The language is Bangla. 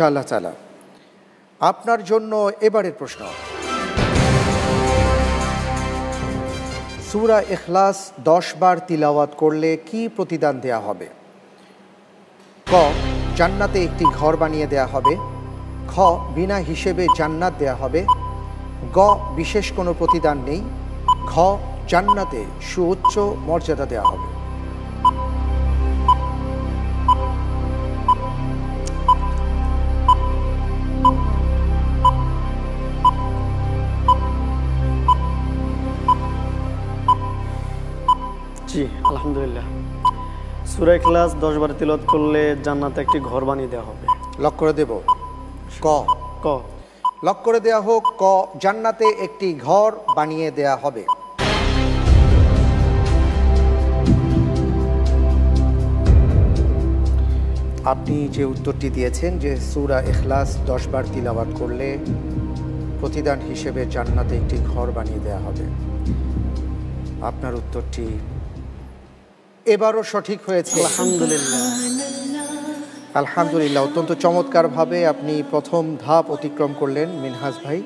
ইনশাআল্লাহ তালা আপনার জন্য এবারের প্রশ্ন। সুরা এখলাস দশ বার তিলাওয়াত করলে কি প্রতিদান দেয়া হবে? ক, জান্নাতে একটি ঘর বানিয়ে দেয়া হবে। খ, বিনা হিসেবে জান্নাত দেয়া হবে। গ, বিশেষ কোনো প্রতিদান নেই। ঘ, জান্নাতে সুউচ্চ মর্যাদা দেয়া হবে। জি আলহামদুলিল্লাহ। সুরাই ক্লাস দশ বার তিলত করলে জান্নাতে একটি ঘর বানিয়ে দেওয়া হবে। লক করে দেব। ক। ক। লক করে দেয়া হোক ক জান্নাতে একটি ঘর বানিয়ে দেয়া হবে। আপনি যে উত্তরটি দিয়েছেন যে সুরা এখলাস দশ বার তিলাবাত করলে প্রতিদান হিসেবে জান্নাতে একটি ঘর বানিয়ে দেয়া হবে। আপনার উত্তরটি এবারও সঠিক হয়েছে। আলহামদুলিল্লাহ। আলহামদুলিল্লাহ। অত্যন্ত চমৎকারভাবে আপনি প্রথম ধাপ অতিক্রম করলেন মিনহাজ ভাই।